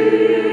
Deus.